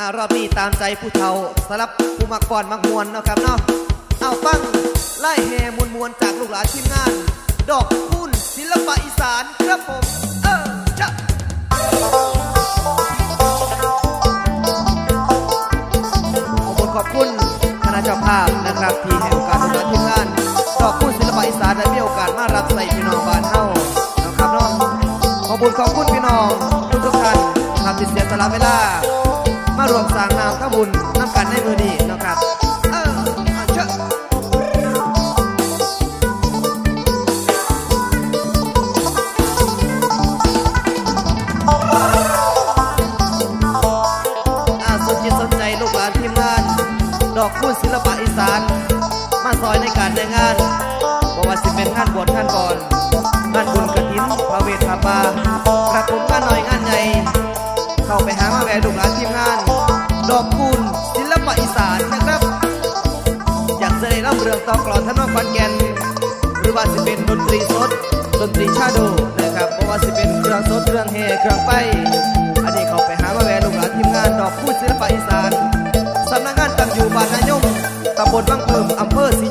อ่ารอบนี้ตามใจผู้เฒ่าสำหรับผู้มักก่อนมักมวนเนาะครับเนาะเอาฟังไล่แห่มวลมวลจากลูกหลานทีมงาน ดอกคูณศิลปะอีสานครับผม เออจะขอบคุณขอบคุณคณะเจ้าภาพนะครับที่ให้โอกาสลูกหลานทีมงานดอกคูณศิลปะอีสานได้มีโอกาสมารับใส่พี่น้องบ้านเฮานะครับเนาะขอบคุณขอบคุณพี่น้องทุกทุกท่านทำที่เสียสละเวลามา มสร้าบุญน้ำกันในมือนี้นะครับเออเอาเชอะอาสนจิตสนใจลูกหลานทีมงาน ดอกคูณศิลปะอีสาน มาซอยในการในงานบอกว่าสิเป็นงานบวชงานก่อนงานบุญกระถินพระเวทพระปากระผมงานหน่อยงานใหญ่ เรื่องต้อกลอนท่านว่าควันแกนหรือว่าสิเป็นดนตรีสดดนตรีชาโดนะครับเพราะว่าสิเป็นเครื่องสดเครื่องเฮเครื่องไป อันนี้เขาไปหามาแวลูกหลานทีมงานดอกคูดศิลปะอีสานสำนักงานตั้งอยู่บ้านนายงตำบลบางเพิ่มอำเภอศรี